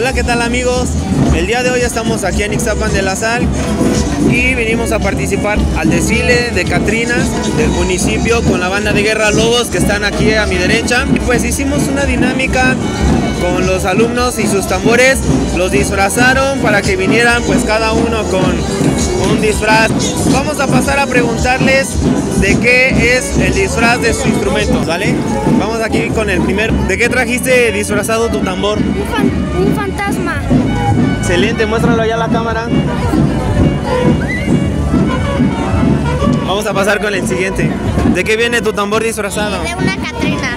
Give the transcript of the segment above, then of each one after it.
Hola, ¿qué tal amigos? El día de hoy estamos aquí en Ixtapan de la Sal y vinimos a participar al desfile de Catrinas del municipio con la banda de Guerra Lobos que están aquí a mi derecha. Y pues hicimos una dinámica con los alumnos y sus tambores, los disfrazaron para que vinieran pues cada uno con un disfraz. Vamos a pasar a preguntarles de qué es el disfraz de su instrumento, ¿vale? Vamos aquí con el primer. ¿De qué trajiste disfrazado tu tambor? Un, fan- un fantasma. Excelente, muéstralo allá a la cámara. Vamos a pasar con el siguiente. ¿De qué viene tu tambor disfrazado? De una Catrina.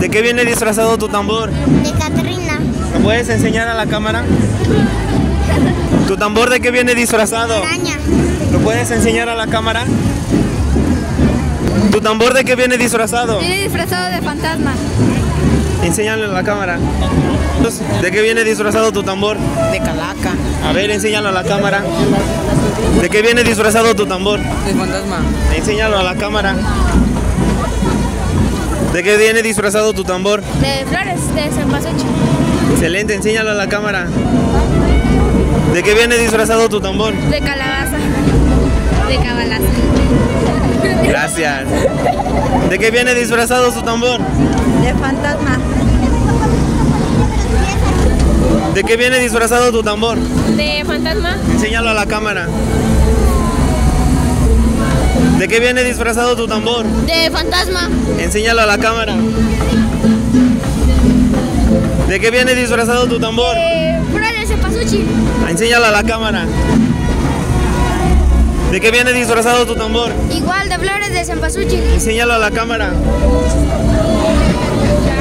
¿De qué viene disfrazado tu tambor? De Catrina. ¿Lo puedes enseñar a la cámara? ¿Tu tambor de qué viene disfrazado? Araña. ¿Lo puedes enseñar a la cámara? ¿Tu tambor de qué viene disfrazado? Viene disfrazado de fantasma. Enséñalo a la cámara. ¿De qué viene disfrazado tu tambor? De calaca, A ver, enséñalo a la cámara. ¿De qué viene disfrazado tu tambor? de fantasma, Enséñalo a la cámara. ¿De qué viene disfrazado tu tambor? De flores, de cempasúchil. Excelente, enséñalo a la cámara. ¿De qué viene disfrazado tu tambor? De calabaza. De cabalaza. Gracias. ¿De qué viene disfrazado su tambor? De fantasma. ¿De qué viene disfrazado tu tambor? De fantasma. Enséñalo a la cámara. ¿De qué viene disfrazado tu tambor? De fantasma. Enséñalo a la cámara. ¿De qué viene disfrazado tu tambor? De flores de cempasúchil. Enséñalo a la cámara. ¿De qué viene disfrazado tu tambor? Igual de flores de cempasúchil. Enséñalo a la cámara.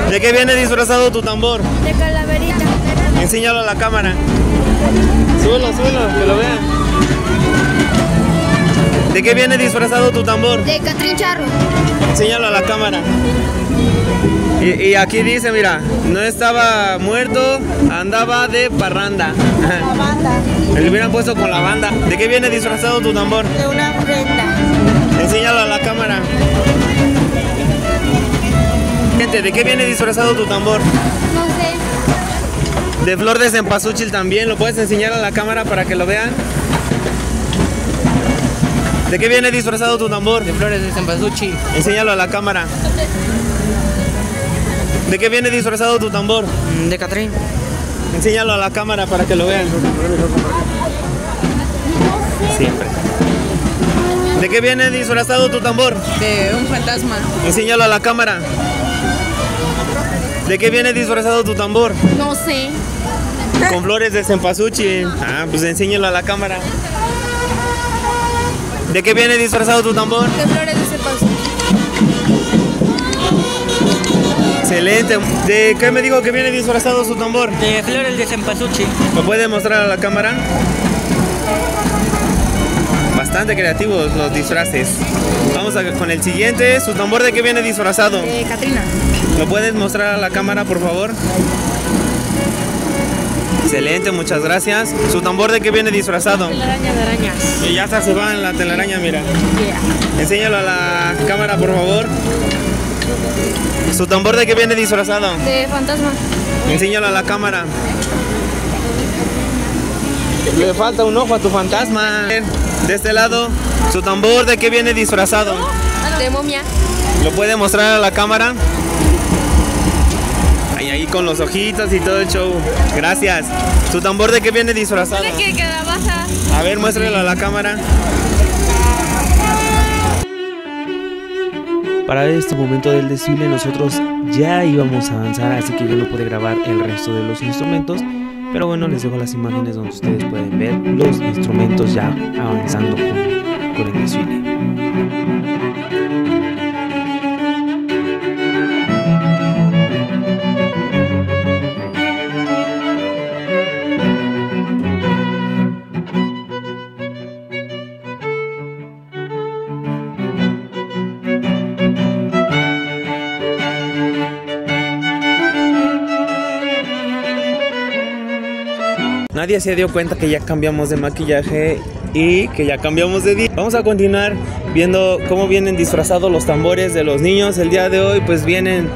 ¿De qué viene disfrazado tu tambor? De calaverita. Enséñalo a la cámara. Súbelo, súbelo, que lo vean. ¿De qué viene disfrazado tu tambor? De Catrín-Charro. Enséñalo a la cámara. Y, y aquí dice, mira, no estaba muerto, andaba de parranda. Me lo hubieran puesto con la banda. ¿De qué viene disfrazado tu tambor? De una ofrenda. Enséñalo a la cámara. Gente, ¿de qué viene disfrazado tu tambor? No sé. De flor de cempasúchil también. ¿Lo puedes enseñar a la cámara para que lo vean? ¿De qué viene disfrazado tu tambor? de flores de cempasúchil, Enséñalo a la cámara. ¿De qué viene disfrazado tu tambor? mm, de catrín, Enséñalo a la cámara para que lo vean. Siempre. ¿De qué viene disfrazado tu tambor? de un fantasma, Enséñalo a la cámara. ¿De qué viene disfrazado tu tambor? No sé. Con flores de cempasúchil. Ah, pues enséñalo a la cámara. ¿De qué viene disfrazado tu tambor? De flores de cempasúchil. Excelente. ¿De qué me dijo que viene disfrazado su tambor? de flores de cempasúchil, ¿Lo puede mostrar a la cámara? Bastante creativos los disfraces. Vamos a- con el siguiente. ¿Su tambor de qué viene disfrazado? de Catrina, ¿Lo puedes mostrar a la cámara, por favor? Excelente, muchas gracias. ¿Su tambor de qué viene disfrazado? araña de arañas, Y ya hasta se va en la telaraña, mira. Enséñalo a la cámara, por favor. ¿Su tambor de qué viene disfrazado? De fantasma. Enséñalo a la cámara. Le falta un ojo a tu fantasma. De este lado, su tambor de qué viene disfrazado. De momia. ¿Lo puede mostrar a la cámara? Ahí, ahí con los ojitos y todo el show. Gracias. ¿Su tambor de qué viene disfrazado? Que calabaza. A ver, muéstralo a la cámara. Para este momento del desfile nosotros ya íbamos a avanzar, así que yo no pude grabar el resto de los instrumentos. Pero bueno, les dejo las imágenes donde ustedes pueden ver los instrumentos ya avanzando con, con el desfile. Nadie se dio cuenta que ya cambiamos de maquillaje y que ya cambiamos de día. Vamos a continuar viendo cómo vienen disfrazados los tambores de los niños. El día de hoy pues vienen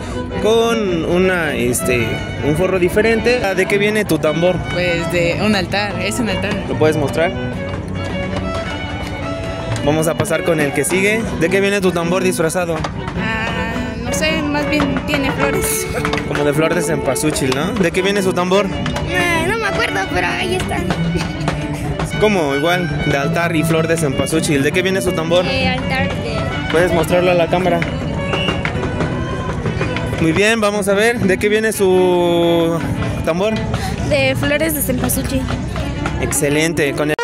con una, este, un forro diferente. ¿De qué viene tu tambor? Pues de un altar, es un altar. ¿Lo puedes mostrar? Vamos a pasar con el que sigue. ¿De qué viene tu tambor disfrazado? Ah, más bien tiene flores. Como de flor de cempasúchil, ¿no? ¿De qué viene su tambor? Ah, no me acuerdo, pero ahí está. Como igual, de altar y flor de cempasúchil. ¿De qué viene su tambor? Eh, altar de... ¿Puedes mostrarlo a la cámara? Muy bien, vamos a ver. ¿De qué viene su tambor? De flores de cempasúchil. Excelente. Con el...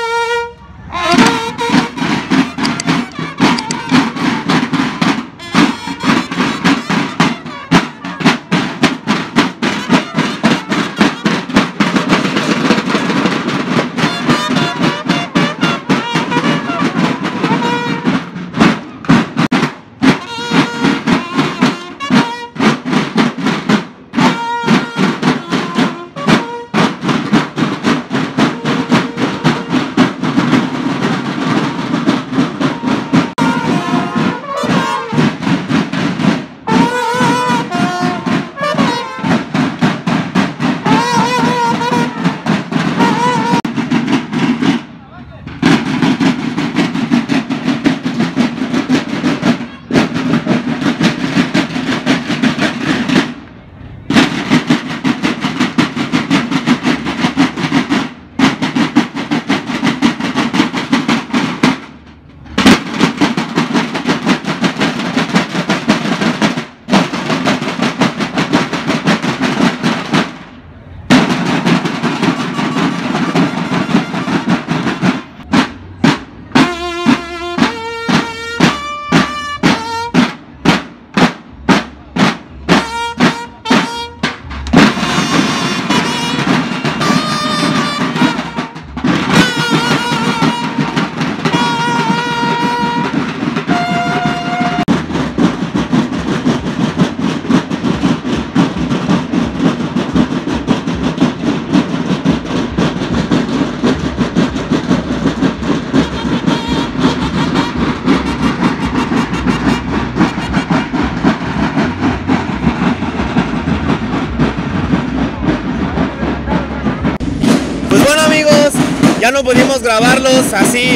ya no pudimos grabarlos así,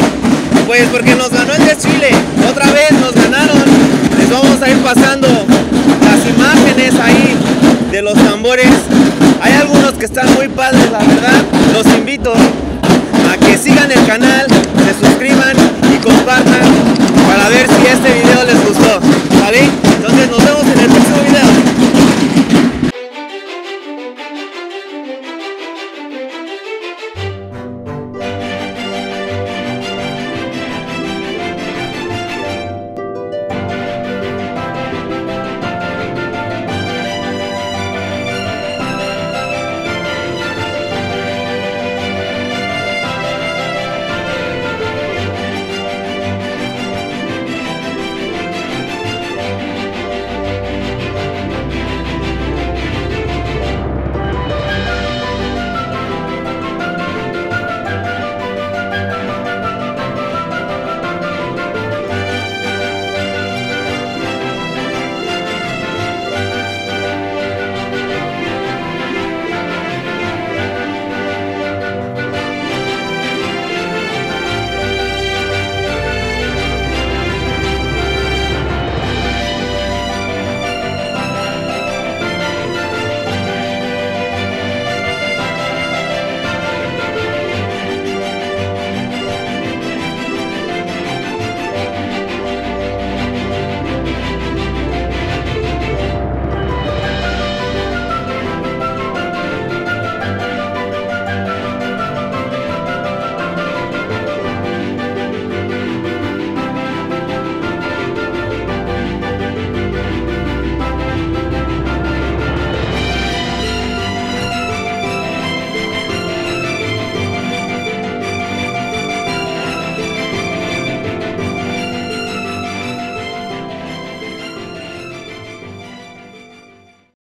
pues porque nos ganó el desfile, otra vez nos ganaron, les vamos a ir pasando las imágenes ahí de los tambores, hay algunos que están muy padres la verdad, los invito a que sigan el canal, se suscriban y compartan para ver si este video